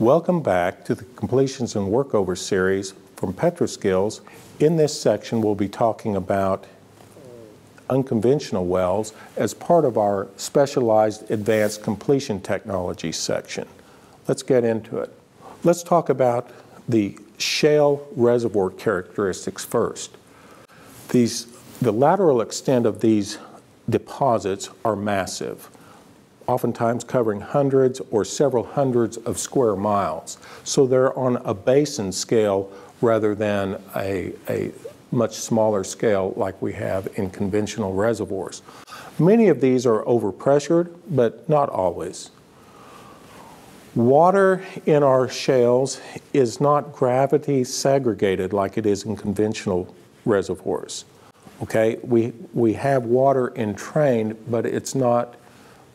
Welcome back to the Completions and Workover series from Petroskills. In this section, we'll be talking about unconventional wells as part of our specialized advanced completion technology section. Let's get into it. Let's talk about the shale reservoir characteristics first. These, the lateral extent of these deposits are massive oftentimes covering hundreds or several hundreds of square miles. So they're on a basin scale rather than a, a much smaller scale like we have in conventional reservoirs. Many of these are overpressured, but not always. Water in our shales is not gravity segregated like it is in conventional reservoirs. Okay, we, we have water entrained, but it's not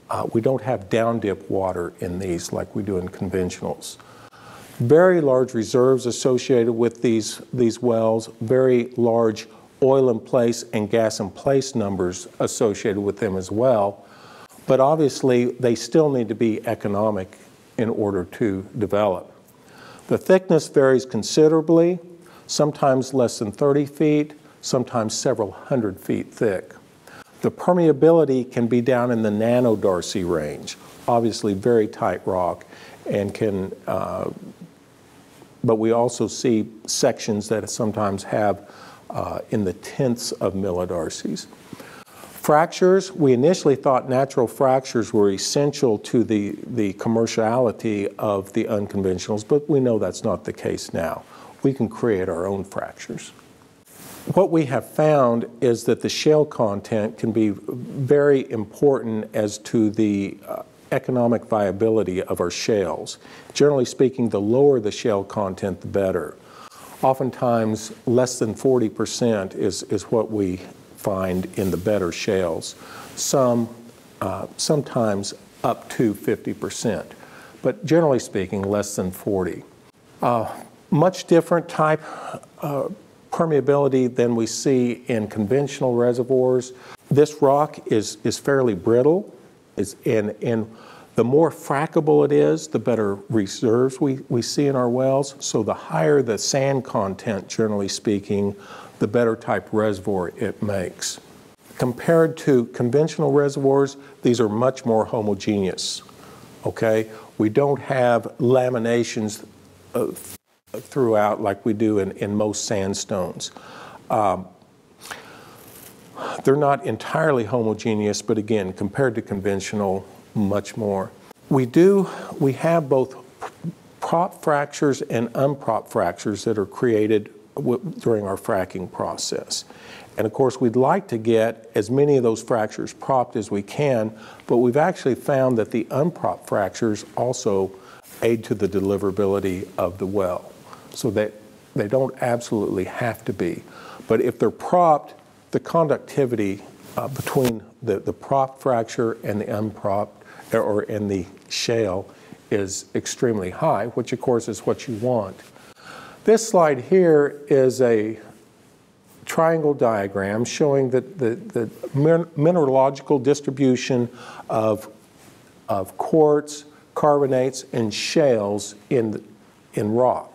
uh, we don't have down dip water in these like we do in conventionals. Very large reserves associated with these, these wells, very large oil in place and gas in place numbers associated with them as well. But obviously, they still need to be economic in order to develop. The thickness varies considerably, sometimes less than 30 feet, sometimes several hundred feet thick. The permeability can be down in the nanodarcy range, obviously very tight rock, and can, uh, but we also see sections that sometimes have uh, in the tenths of millidarcies. Fractures, we initially thought natural fractures were essential to the, the commerciality of the unconventionals, but we know that's not the case now. We can create our own fractures what we have found is that the shale content can be very important as to the uh, economic viability of our shales. Generally speaking, the lower the shale content, the better. Oftentimes, less than 40% is, is what we find in the better shales. Some, uh, sometimes up to 50%, but generally speaking, less than 40. Uh, much different type uh, permeability than we see in conventional reservoirs. This rock is, is fairly brittle, is, and, and the more frackable it is, the better reserves we, we see in our wells. So the higher the sand content, generally speaking, the better type reservoir it makes. Compared to conventional reservoirs, these are much more homogeneous. Okay, we don't have laminations of throughout like we do in, in most sandstones. Um, they're not entirely homogeneous, but again, compared to conventional, much more. We do, we have both prop fractures and unprop fractures that are created during our fracking process. And of course, we'd like to get as many of those fractures propped as we can, but we've actually found that the unprop fractures also aid to the deliverability of the well so that they don't absolutely have to be. But if they're propped, the conductivity uh, between the, the prop fracture and the unpropped or in the shale is extremely high, which of course is what you want. This slide here is a triangle diagram showing the, the, the mineralogical distribution of, of quartz, carbonates, and shales in, in rock.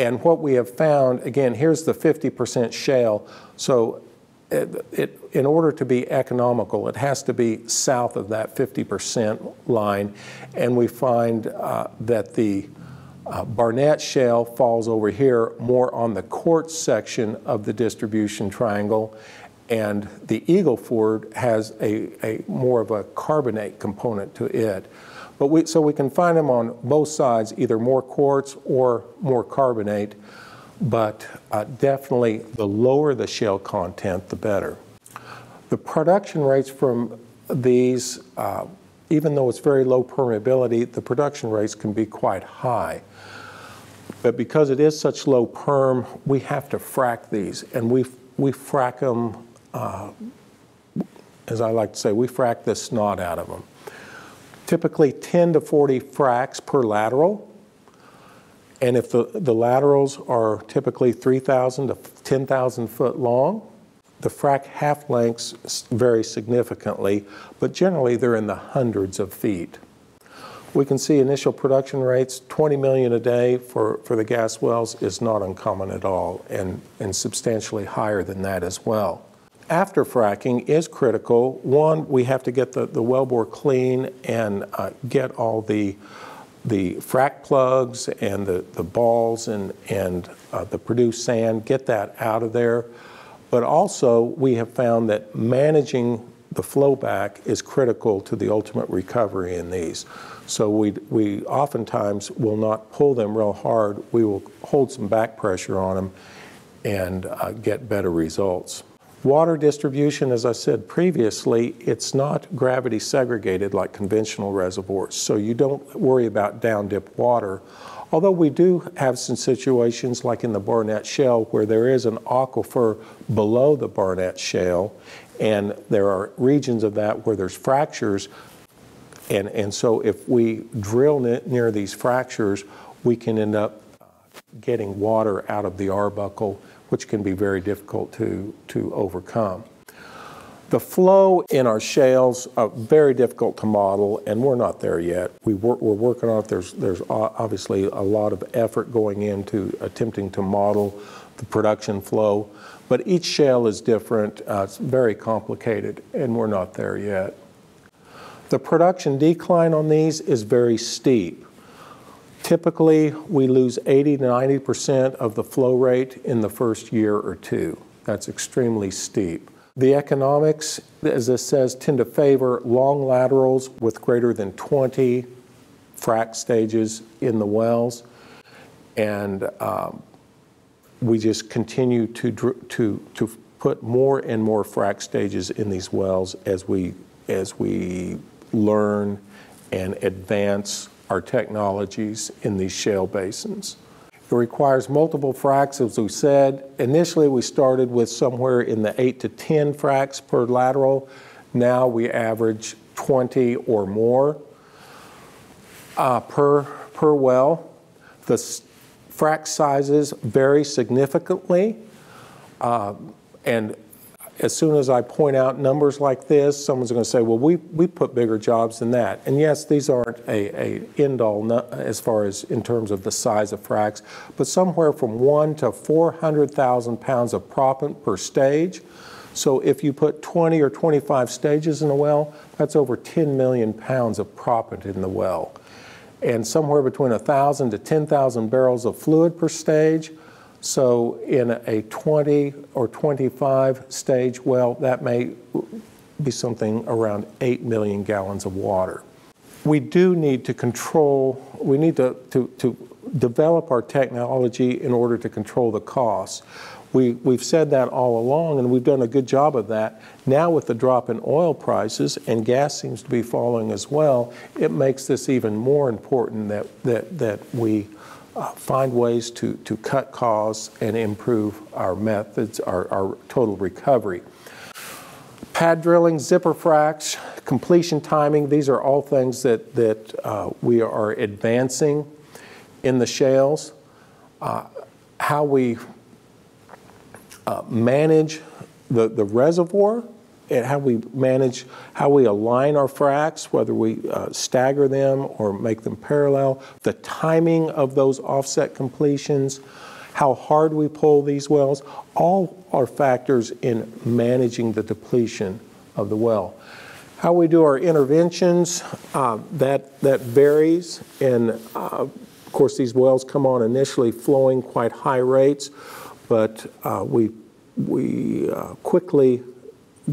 And what we have found, again, here's the 50% shale. So it, it, in order to be economical, it has to be south of that 50% line. And we find uh, that the uh, Barnett shale falls over here more on the quartz section of the distribution triangle. And the Eagle Ford has a, a more of a carbonate component to it. But we, so we can find them on both sides, either more quartz or more carbonate, but uh, definitely the lower the shale content, the better. The production rates from these, uh, even though it's very low permeability, the production rates can be quite high. But because it is such low perm, we have to frack these, and we, we frack them, uh, as I like to say, we frack the snot out of them typically 10 to 40 fracs per lateral. And if the, the laterals are typically 3,000 to 10,000 foot long, the frac half lengths vary significantly, but generally they're in the hundreds of feet. We can see initial production rates, 20 million a day for, for the gas wells is not uncommon at all and, and substantially higher than that as well. After fracking is critical. One, we have to get the, the wellbore clean and uh, get all the, the frac plugs and the, the balls and, and uh, the produced sand, get that out of there. But also, we have found that managing the flow back is critical to the ultimate recovery in these. So we, we oftentimes will not pull them real hard. We will hold some back pressure on them and uh, get better results. Water distribution, as I said previously, it's not gravity segregated like conventional reservoirs, so you don't worry about down dip water. Although we do have some situations like in the Barnett Shale where there is an aquifer below the Barnett Shale, and there are regions of that where there's fractures and, and so if we drill near these fractures, we can end up getting water out of the arbuckle, which can be very difficult to, to overcome. The flow in our shales are very difficult to model, and we're not there yet. We work, we're working on it. There's, there's obviously a lot of effort going into attempting to model the production flow, but each shale is different. Uh, it's very complicated, and we're not there yet. The production decline on these is very steep. Typically, we lose 80 to 90% of the flow rate in the first year or two. That's extremely steep. The economics, as this says, tend to favor long laterals with greater than 20 frac stages in the wells. And um, we just continue to, to, to put more and more frac stages in these wells as we, as we learn, and advance our technologies in these shale basins. It requires multiple fracs, as we said. Initially, we started with somewhere in the 8 to 10 fracs per lateral. Now we average 20 or more uh, per, per well. The frac sizes vary significantly. Uh, and as soon as I point out numbers like this, someone's going to say, well, we, we put bigger jobs than that. And yes, these aren't a, a end all as far as in terms of the size of fracs, but somewhere from one to 400,000 pounds of proppant per stage. So if you put 20 or 25 stages in a well, that's over 10 million pounds of proppant in the well. And somewhere between 1,000 to 10,000 barrels of fluid per stage, so in a 20 or 25 stage well, that may be something around 8 million gallons of water. We do need to control, we need to, to, to develop our technology in order to control the costs. We, we've said that all along, and we've done a good job of that. Now, with the drop in oil prices, and gas seems to be falling as well, it makes this even more important that, that, that we uh, find ways to, to cut costs and improve our methods, our, our total recovery. Pad drilling, zipper fracs, completion timing, these are all things that, that uh, we are advancing in the shales. Uh, how we uh, manage the, the reservoir and how we manage, how we align our fracs, whether we uh, stagger them or make them parallel, the timing of those offset completions, how hard we pull these wells, all are factors in managing the depletion of the well. How we do our interventions, uh, that, that varies. And uh, of course, these wells come on initially flowing quite high rates, but uh, we, we uh, quickly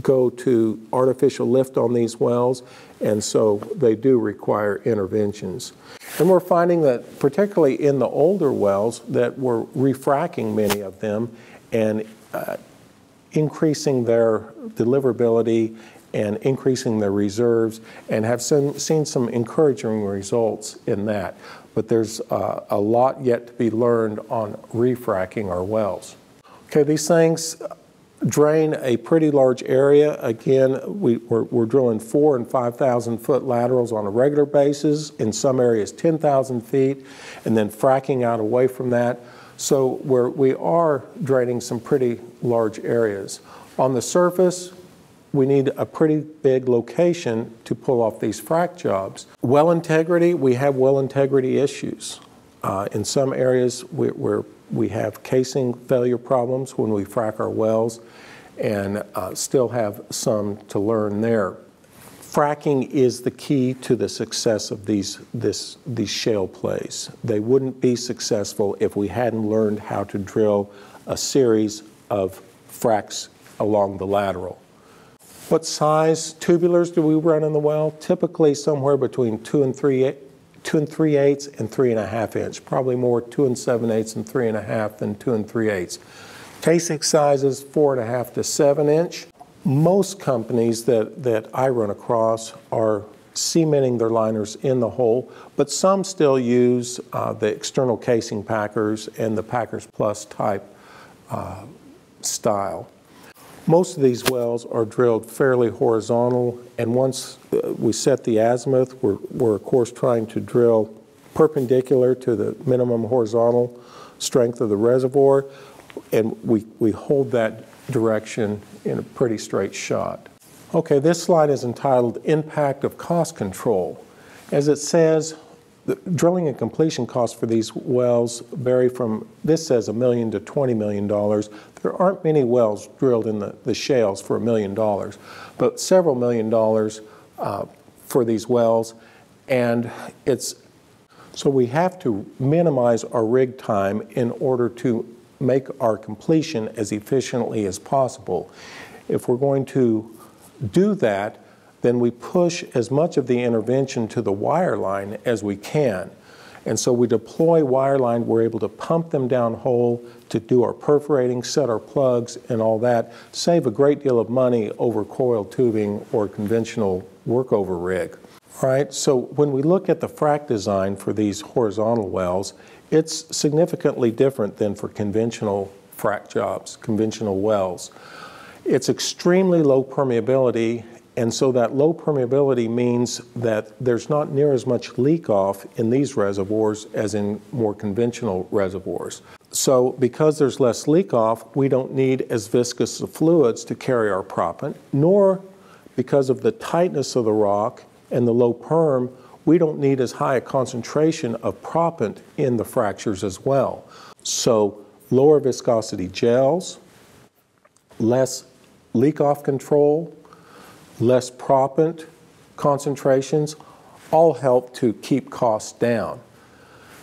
go to artificial lift on these wells, and so they do require interventions. And we're finding that, particularly in the older wells, that we're refracking many of them and uh, increasing their deliverability and increasing their reserves, and have seen, seen some encouraging results in that. But there's uh, a lot yet to be learned on refracking our wells. Okay, these things drain a pretty large area. Again, we, we're, we're drilling four and 5,000 foot laterals on a regular basis, in some areas 10,000 feet, and then fracking out away from that. So we're, we are draining some pretty large areas. On the surface, we need a pretty big location to pull off these frac jobs. Well integrity, we have well integrity issues. Uh, in some areas, we, we're, we have casing failure problems when we frac our wells and uh, still have some to learn there. Fracking is the key to the success of these, this, these shale plays. They wouldn't be successful if we hadn't learned how to drill a series of fracs along the lateral. What size tubulars do we run in the well? Typically somewhere between two and three, two and three eighths and three and a half inch. Probably more two and seven eighths and three and a half than two and three eighths. Casing sizes four and a half to seven inch. Most companies that, that I run across are cementing their liners in the hole, but some still use uh, the external casing packers and the Packers Plus type uh, style. Most of these wells are drilled fairly horizontal, and once uh, we set the azimuth, we're, we're of course trying to drill perpendicular to the minimum horizontal strength of the reservoir, and we, we hold that direction in a pretty straight shot. Okay, this slide is entitled Impact of Cost Control. As it says, the drilling and completion costs for these wells vary from, this says a million to $20 million. There aren't many wells drilled in the, the shales for a million dollars, but several million dollars uh, for these wells. And it's, so we have to minimize our rig time in order to make our completion as efficiently as possible. If we're going to do that, then we push as much of the intervention to the wireline as we can. And so we deploy wireline, we're able to pump them down hole to do our perforating, set our plugs, and all that, save a great deal of money over coiled tubing or conventional workover rig. All right, so when we look at the frac design for these horizontal wells, it's significantly different than for conventional frac jobs, conventional wells. It's extremely low permeability and so that low permeability means that there's not near as much leak off in these reservoirs as in more conventional reservoirs. So because there's less leak off, we don't need as viscous of fluids to carry our proppant, nor because of the tightness of the rock and the low perm, we don't need as high a concentration of proppant in the fractures as well. So lower viscosity gels, less leak off control, less proppant concentrations, all help to keep costs down.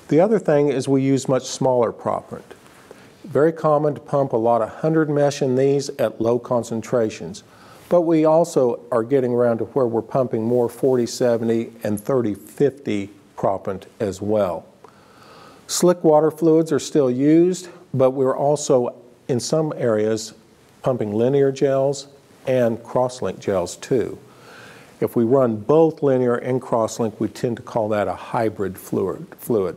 The other thing is we use much smaller proppant. Very common to pump a lot of 100 mesh in these at low concentrations. But we also are getting around to where we're pumping more 40, 70, and 30, 50 proppant as well. Slick water fluids are still used, but we're also, in some areas, pumping linear gels and crosslink gels too. If we run both linear and crosslink, we tend to call that a hybrid fluid. fluid.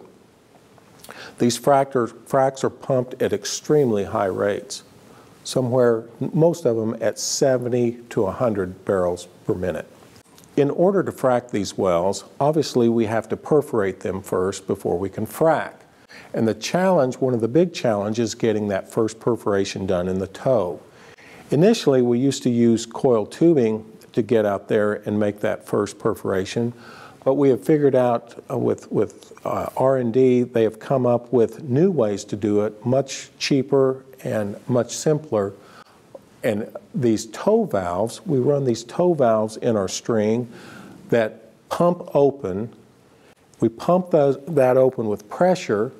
These fractors, fracs are pumped at extremely high rates, somewhere, most of them at 70 to 100 barrels per minute. In order to frac these wells, obviously we have to perforate them first before we can frac. And the challenge, one of the big challenges, is getting that first perforation done in the toe. Initially, we used to use coil tubing to get out there and make that first perforation, but we have figured out uh, with, with uh, R&D, they have come up with new ways to do it, much cheaper and much simpler. And these toe valves, we run these toe valves in our string that pump open. We pump those, that open with pressure.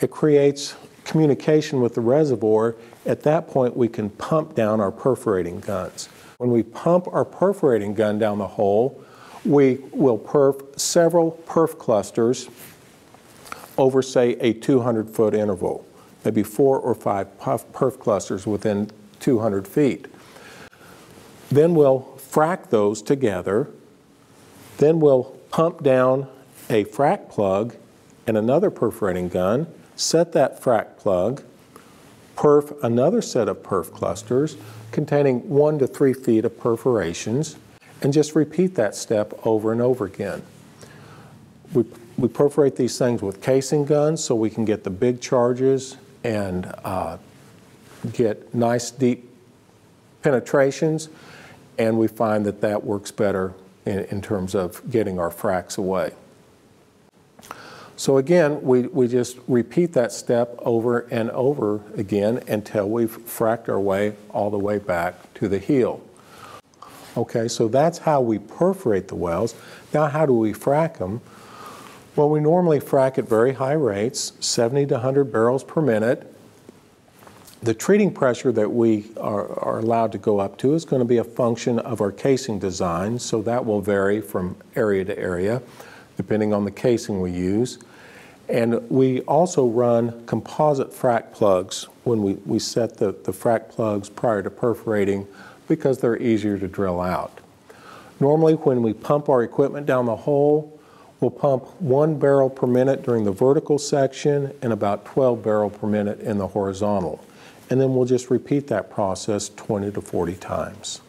It creates communication with the reservoir, at that point we can pump down our perforating guns. When we pump our perforating gun down the hole, we will perf several perf clusters over, say, a 200 foot interval, maybe four or five perf clusters within 200 feet. Then we'll frac those together. Then we'll pump down a frac plug and another perforating gun set that frac plug, perf another set of perf clusters containing one to three feet of perforations, and just repeat that step over and over again. We, we perforate these things with casing guns so we can get the big charges and uh, get nice deep penetrations. and we find that that works better in, in terms of getting our fracks away. So again, we, we just repeat that step over and over again until we've fracked our way all the way back to the heel. Okay, so that's how we perforate the wells. Now, how do we frack them? Well, we normally frack at very high rates, 70 to 100 barrels per minute. The treating pressure that we are, are allowed to go up to is going to be a function of our casing design, so that will vary from area to area depending on the casing we use. And we also run composite frac plugs when we, we set the, the frac plugs prior to perforating because they're easier to drill out. Normally, when we pump our equipment down the hole, we'll pump one barrel per minute during the vertical section and about 12 barrel per minute in the horizontal. And then we'll just repeat that process 20 to 40 times.